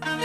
Bye.